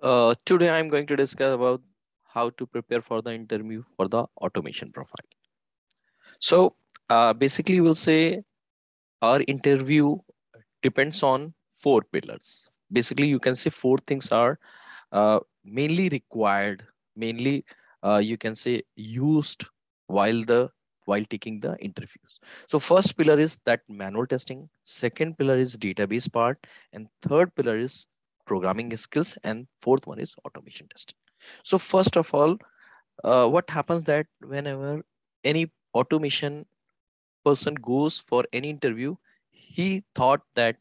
Uh, today I'm going to discuss about how to prepare for the interview for the automation profile. So uh, basically we'll say our interview depends on four pillars. Basically you can say four things are uh, mainly required, mainly uh, you can say used while the while taking the interviews. So first pillar is that manual testing, second pillar is database part, and third pillar is programming skills and fourth one is automation testing so first of all uh, what happens that whenever any automation person goes for any interview he thought that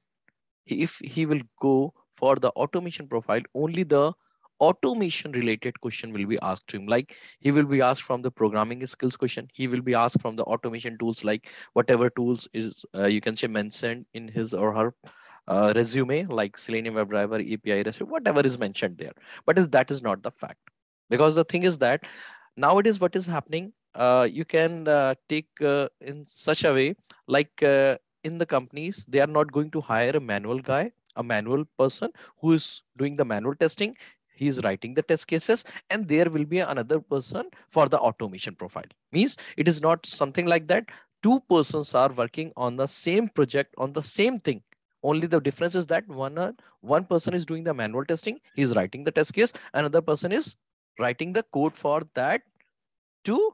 if he will go for the automation profile only the automation related question will be asked to him. Like he will be asked from the programming skills question. He will be asked from the automation tools like whatever tools is uh, you can say mentioned in his or her uh, resume like Selenium WebDriver, API REST, whatever is mentioned there. But that is not the fact. Because the thing is that nowadays what is happening, uh, you can uh, take uh, in such a way, like uh, in the companies, they are not going to hire a manual guy, a manual person who is doing the manual testing. He is writing the test cases and there will be another person for the automation profile. Means it is not something like that. Two persons are working on the same project on the same thing only the difference is that one uh, one person is doing the manual testing he's writing the test case another person is writing the code for that to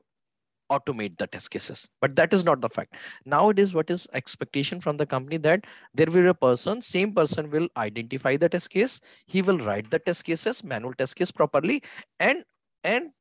automate the test cases. But that is not the fact. Nowadays what is expectation from the company that there will be a person same person will identify the test case he will write the test cases manual test case properly and and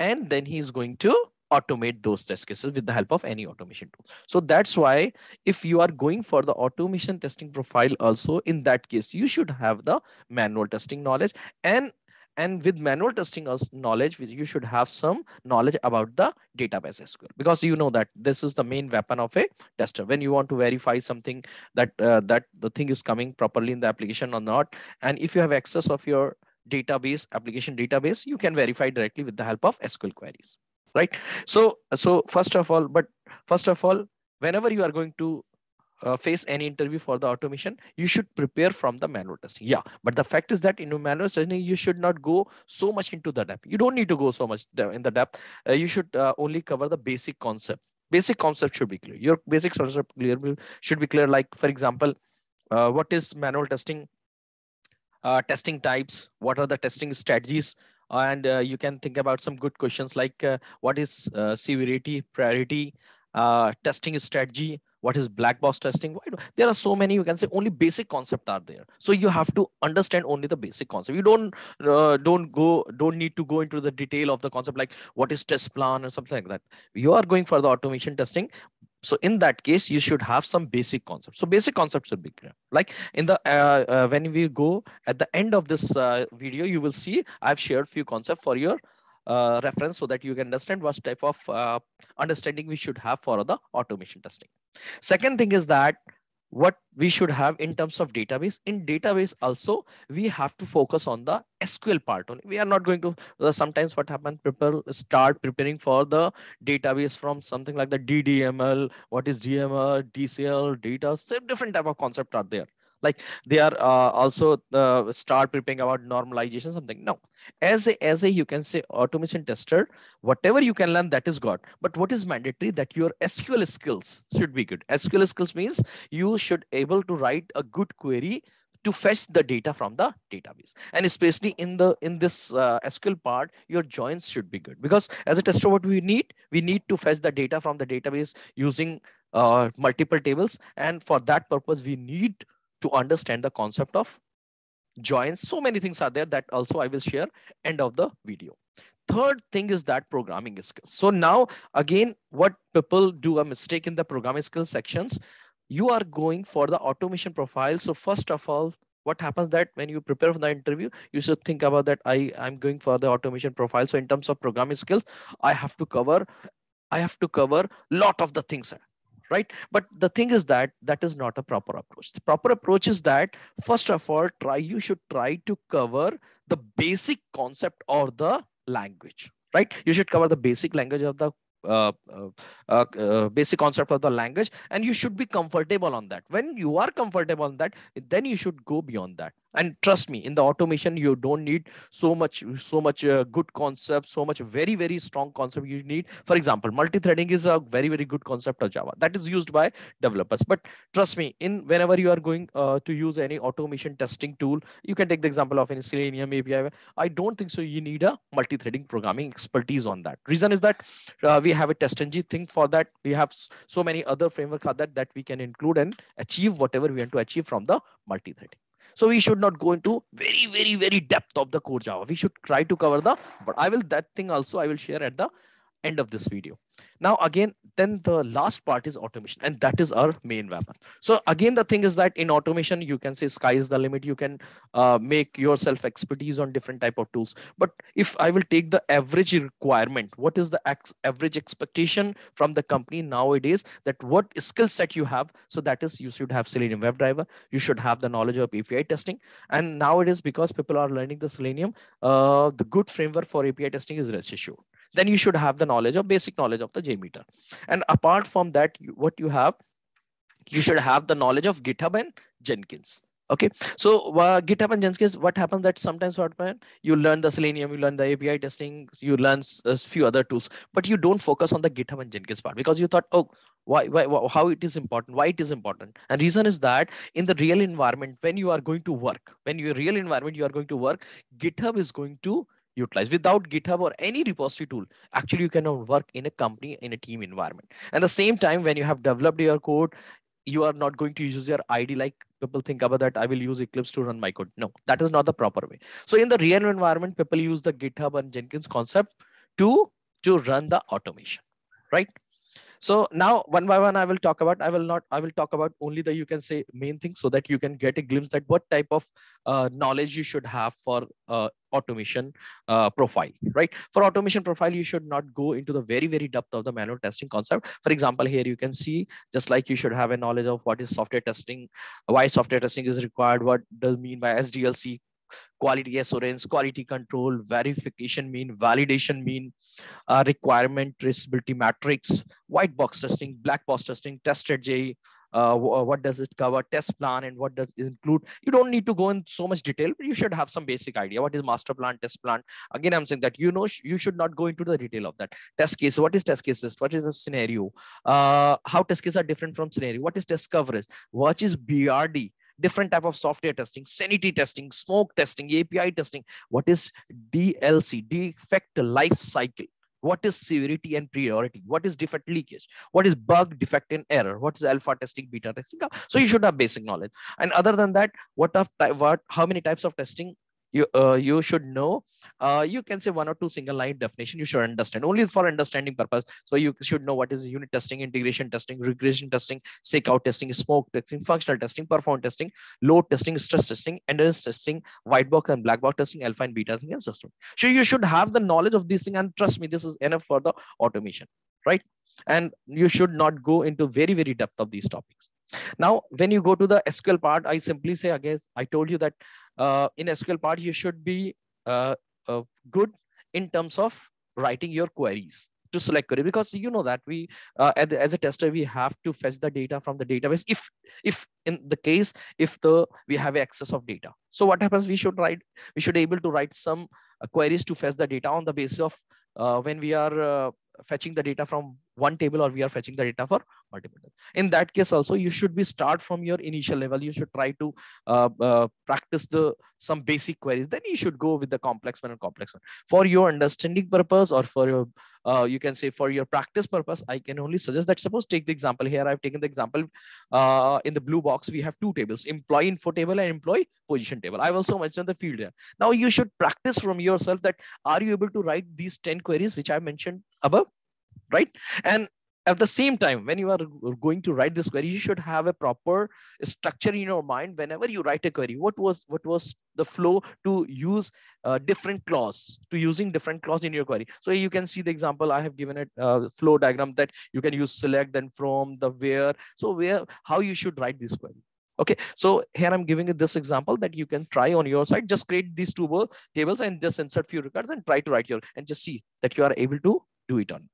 and then he is going to automate those test cases with the help of any automation tool. So that's why if you are going for the automation testing profile also in that case, you should have the manual testing knowledge and and with manual testing knowledge, you should have some knowledge about the database SQL because you know that this is the main weapon of a tester. When you want to verify something that uh, that the thing is coming properly in the application or not, and if you have access of your database application database, you can verify directly with the help of SQL queries right? So so first of all but first of all whenever you are going to uh, face any interview for the automation you should prepare from the manual testing. Yeah but the fact is that in manual testing you should not go so much into the depth. You don't need to go so much in the depth. Uh, you should uh, only cover the basic concept. Basic concept should be clear. Your basic concept clear should be clear. Like for example uh, what is manual testing uh, testing types? What are the testing strategies and uh, you can think about some good questions like uh, what is uh, severity priority testing strategy? What is black box testing? There are so many you can say only basic concept are there. So you have to understand only the basic concept. You don't uh, don't go don't need to go into the detail of the concept like what is test plan or something like that. You are going for the automation testing so in that case you should have some basic concepts. So basic concepts should be clear. Like in the uh, uh, when we go at the end of this uh, video you will see i've shared few concepts for your uh, reference so that you can understand what type of uh, understanding we should have for the automation testing. Second thing is that what we should have in terms of database. In database also we have to focus on the sql part only. We are not going to uh, sometimes what happens people start preparing for the database from something like the ddml what is dml dcl data different type of concept are there like they are uh, also uh, start preparing about normalization something. No as a as a you can say automation tester whatever you can learn that is good but what is mandatory? That your sql skills should be good. Sql skills means you should able to write a good query to fetch the data from the database. And especially in the in this uh, sql part your joins should be good. Because as a tester what we need we need to fetch the data from the database using uh, multiple tables. And for that purpose we need to understand the concept of joins. So many things are there that also I will share end of the video. Third thing is that programming skills. So now again, what people do a mistake in the programming skills sections, you are going for the automation profile. So first of all, what happens that when you prepare for the interview, you should think about that I, I'm going for the automation profile. So in terms of programming skills, I have to cover I have to cover lot of the things right? But the thing is that that is not a proper approach. The proper approach is that first of all try you should try to cover the basic concept or the language right? You should cover the basic language of the uh, uh, uh, uh, basic concept of the language and you should be comfortable on that. When you are comfortable on that then you should go beyond that and trust me in the automation you don't need so much so much uh, good concept so much very very strong concept you need. For example multi-threading is a very very good concept of java. That is used by developers. But trust me in whenever you are going uh, to use any automation testing tool you can take the example of any selenium api i. Don't think so you need a multi-threading programming expertise on that. Reason is that uh, we have a test TestNG thing for that. We have so many other framework that that we can include and achieve whatever we want to achieve from the multi-threading so we should not go into very, very, very depth of the core Java. We should try to cover the, but I will, that thing also I will share at the end of this video. Now, again, then the last part is automation, and that is our main weapon. So again, the thing is that in automation, you can say sky is the limit. You can uh, make yourself expertise on different type of tools. But if I will take the average requirement, what is the average expectation from the company nowadays that what skill set you have? So that is you should have Selenium WebDriver. You should have the knowledge of API testing. And nowadays, because people are learning the Selenium, uh, the good framework for API testing is Rest Assured then you should have the knowledge of basic knowledge of the JMeter. And apart from that, you, what you have, you should have the knowledge of GitHub and Jenkins. Okay, so uh, GitHub and Jenkins, what happens that sometimes what happens, you learn the Selenium, you learn the API testing, you learn a few other tools, but you don't focus on the GitHub and Jenkins part because you thought, oh, why, why, how it is important, why it is important. And reason is that in the real environment, when you are going to work, when you're real environment, you are going to work, GitHub is going to utilize. Without github or any repository tool actually you cannot work in a company in a team environment. And the same time when you have developed your code you are not going to use your id like people think about that i will use eclipse to run my code. No that is not the proper way. So in the real environment people use the github and jenkins concept to to run the automation right so now one by one, I will talk about, I will not, I will talk about only the, you can say main thing so that you can get a glimpse that what type of uh, knowledge you should have for uh, automation uh, profile, right? For automation profile, you should not go into the very, very depth of the manual testing concept. For example, here you can see, just like you should have a knowledge of what is software testing, why software testing is required, what does mean by SDLC, quality assurance, quality control, verification mean, validation mean, uh, requirement traceability matrix, white box testing, black box testing, test J, uh, uh, what does it cover, test plan, and what does it include. You don't need to go in so much detail, but you should have some basic idea. What is master plan, test plan? Again, I'm saying that you know you should not go into the detail of that. Test case, what is test cases? What is a scenario? Uh, how test cases are different from scenario? What is test coverage? What is BRD? Different type of software testing, sanity testing, smoke testing, API testing. What is DLC, defect life cycle? What is severity and priority? What is defect leakage? What is bug, defect, and error? What is alpha testing, beta testing? So you should have basic knowledge. And other than that, what of what? How many types of testing you uh, you should know uh, you can say one or two single line definition you should understand. Only for understanding purpose. So you should know what is unit testing integration testing regression testing seek out testing smoke testing functional testing performance testing load testing stress testing endurance testing white box and black box testing alpha and beta testing and system. So you should have the knowledge of this thing and trust me this is enough for the automation right? And you should not go into very very depth of these topics now, when you go to the SQL part, I simply say I guess I told you that uh, in SQL part, you should be uh, uh, good in terms of writing your queries to select query because you know that we uh, as, a tester we have to fetch the data from the database if if in the case if the we have access of data. So what happens? We should write we should able to write some uh, queries to fetch the data on the basis of uh, when we are fetching the data from one table or we are fetching the data for multiple in that case also you should be start from your initial level. You should try to uh, uh, practice the some basic queries. Then you should go with the complex one and complex one. For your understanding purpose or for your uh, you can say for your practice purpose i can only suggest that suppose take the example here. I've taken the example uh, in the blue box we have two tables employee info table and employee position table. I've also mentioned the field here. Now you should practice from yourself that are you able to write these 10 queries which i mentioned above right? And at the same time when you are going to write this query you should have a proper structure in your mind whenever you write a query. What was what was the flow to use uh, different clause to using different clause in your query? So you can see the example i have given a uh, flow diagram that you can use select then from the where. So where how you should write this query. Okay so here i'm giving you this example that you can try on your side. Just create these two tables and just insert few records and try to write your and just see that you are able to do it on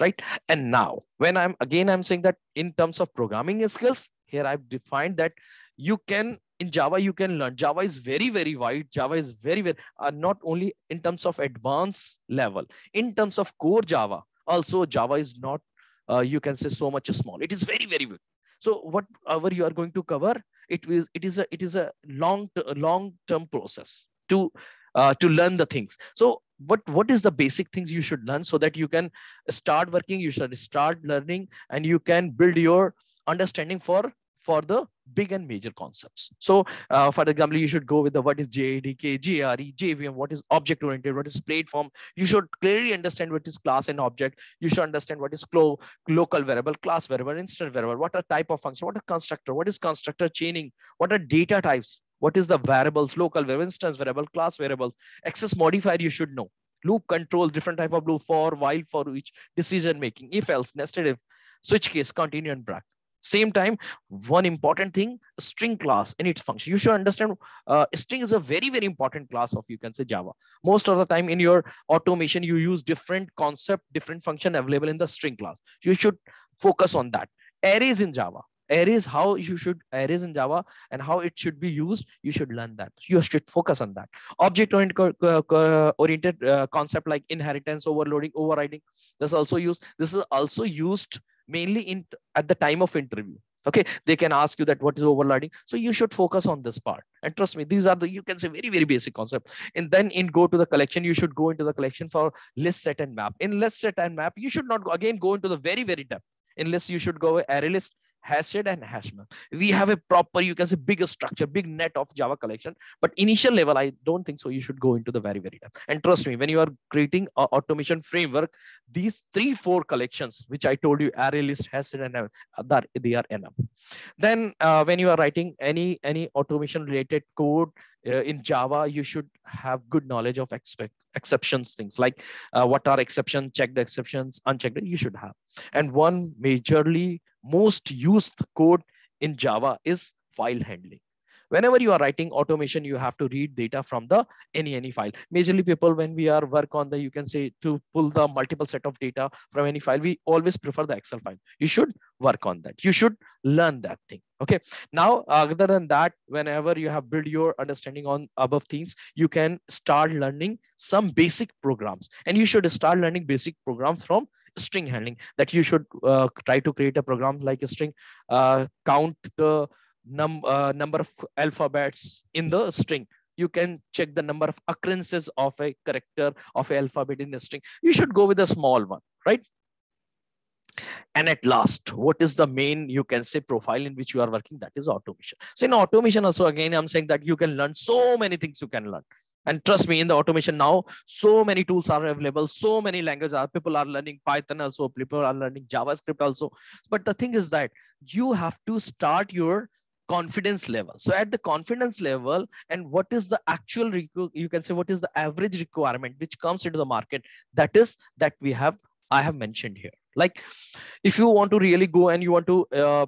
right? And now when i'm again i'm saying that in terms of programming skills here i've defined that you can in java you can learn. Java is very very wide. Java is very very uh, not only in terms of advanced level in terms of core java also java is not uh, you can say so much small. It is very very big. So whatever you are going to cover it is it is a it is a long long term process to uh, to learn the things. So what what is the basic things you should learn so that you can start working you should start learning and you can build your understanding for for the big and major concepts. So, uh, for example, you should go with the what is JDK, JRE, JVM, what is object oriented, what is platform. You should clearly understand what is class and object. You should understand what is clo local variable, class variable, instant variable, what are type of function, what is constructor, what is constructor chaining, what are data types, what is the variables, local variable, instance variable, class variables, access modifier you should know. Loop controls, different type of loop for, while, for each, decision making, if else, nested if, switch case, continue and break. Same time, one important thing, string class in its function. You should understand uh, string is a very, very important class of, you can say Java. Most of the time in your automation, you use different concept, different function available in the string class. You should focus on that. Arrays in Java arrays how you should arrays in java and how it should be used you should learn that. You should focus on that. Object oriented uh, concept like inheritance overloading overriding this also used this is also used mainly in at the time of interview. Okay they can ask you that what is overloading so you should focus on this part. And trust me these are the you can say very very basic concept. And then in go to the collection you should go into the collection for list set and map. In list set and map you should not go, again go into the very very depth. In list you should go array list HashSet and hashmap. We have a proper, you can say, bigger structure, big net of Java collection. But initial level, I don't think so. You should go into the very, very depth. And trust me, when you are creating an automation framework, these three, four collections, which I told you, array list, HashSet, and that they are enough. Then uh, when you are writing any any automation related code uh, in Java, you should have good knowledge of expect exceptions things like uh, what are exceptions checked exceptions unchecked you should have and one majorly most used code in Java is file handling. Whenever you are writing automation, you have to read data from the any any file. Majorly people, when we are work on the, you can say to pull the multiple set of data from any file, we always prefer the Excel file. You should work on that. You should learn that thing. Okay. Now, other than that, whenever you have built your understanding on above things, you can start learning some basic programs and you should start learning basic programs from string handling that you should uh, try to create a program like a string uh, count the num uh, number of alphabets in the string. You can check the number of occurrences of a character of a alphabet in the string. You should go with a small one right? And at last what is the main you can say profile in which you are working? That is automation. So in automation also again i'm saying that you can learn so many things you can learn and trust me, in the automation now, so many tools are available, so many languages are people are learning Python also, people are learning JavaScript also. But the thing is that you have to start your confidence level. So at the confidence level, and what is the actual you can say what is the average requirement which comes into the market? That is that we have I have mentioned here. Like if you want to really go and you want to uh,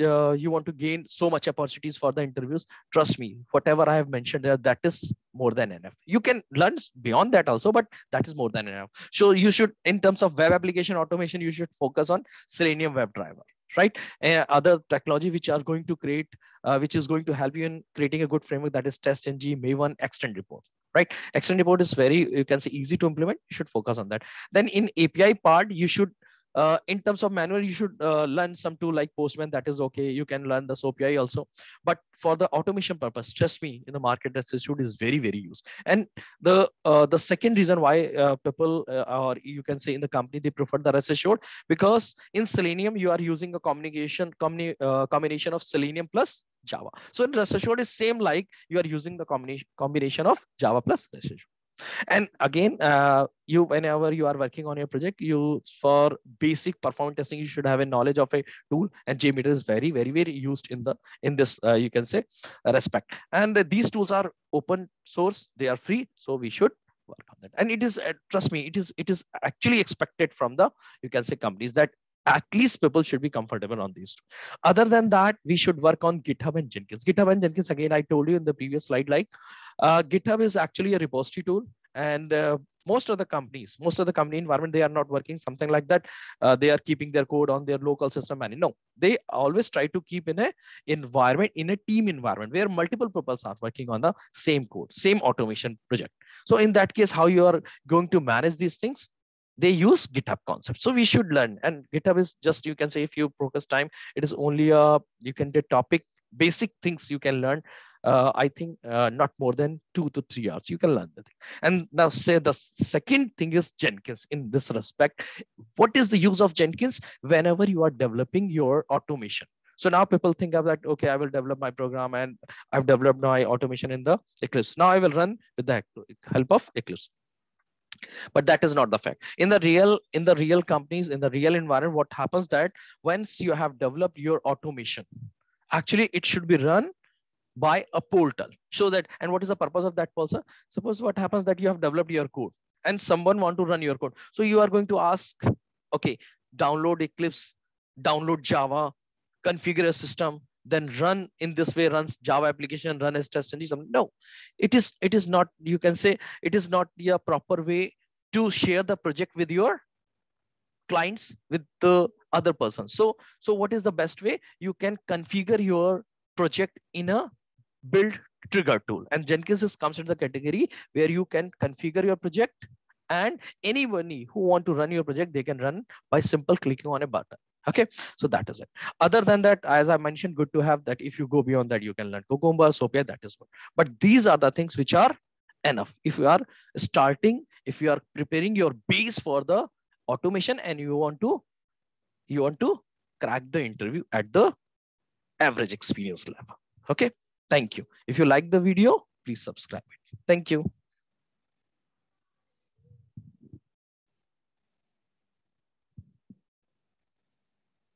uh, you want to gain so much opportunities for the interviews trust me whatever i have mentioned there that is more than enough. You can learn beyond that also but that is more than enough. So you should in terms of web application automation you should focus on selenium WebDriver right? Uh, other technology which are going to create uh, which is going to help you in creating a good framework that is TestNG maven extent report right? Extent report is very you can say easy to implement. You should focus on that. Then in api part you should uh, in terms of manual, you should uh, learn some tool like Postman. That is okay. You can learn the SOAP-UI also. But for the automation purpose, trust me, in the market, RestAssured is very, very used. And the uh, the second reason why uh, people, uh, or you can say in the company, they prefer the rest assured because in Selenium, you are using a combina uh, combination of Selenium plus Java. So in assured is same like you are using the combination combination of Java plus RestAssured and again uh, you whenever you are working on your project you for basic performance testing you should have a knowledge of a tool. And jmeter is very very very used in the in this uh, you can say respect. And these tools are open source. They are free. So we should work on that. And it is uh, trust me it is it is actually expected from the you can say companies that at least people should be comfortable on these two. Other than that, we should work on GitHub and Jenkins. GitHub and Jenkins, again, I told you in the previous slide, like uh, GitHub is actually a repository tool and uh, most of the companies most of the company environment they are not working something like that uh, they are keeping their code on their local system and no they always try to keep in a environment in a team environment where multiple people are working on the same code same automation project so in that case how you are going to manage these things they use github concept so we should learn and github is just you can say if you focus time it is only a you can get topic basic things you can learn uh, I think uh, not more than two to three hours. You can learn the thing. And now say the second thing is Jenkins in this respect. What is the use of Jenkins whenever you are developing your automation? So now people think of that, okay, I will develop my program and I've developed my automation in the Eclipse. Now I will run with the help of Eclipse. But that is not the fact. In the real, in the real companies, in the real environment, what happens that once you have developed your automation, actually it should be run by a portal. So that and what is the purpose of that portal suppose what happens that you have developed your code and someone want to run your code. So you are going to ask okay download eclipse download java configure a system then run in this way runs java application run as test and something no it is it is not you can say it is not a proper way to share the project with your clients with the other person so so what is the best way you can configure your project in a build trigger tool. And Jenkins comes into the category where you can configure your project and anybody who want to run your project, they can run by simple clicking on a button. Okay, so that is it. Other than that, as I mentioned, good to have that if you go beyond that, you can learn Cucumber, Sophia, that is good. But these are the things which are enough. If you are starting, if you are preparing your base for the automation and you want to, you want to crack the interview at the average experience level. Okay. Thank you. If you like the video, please subscribe. Thank you.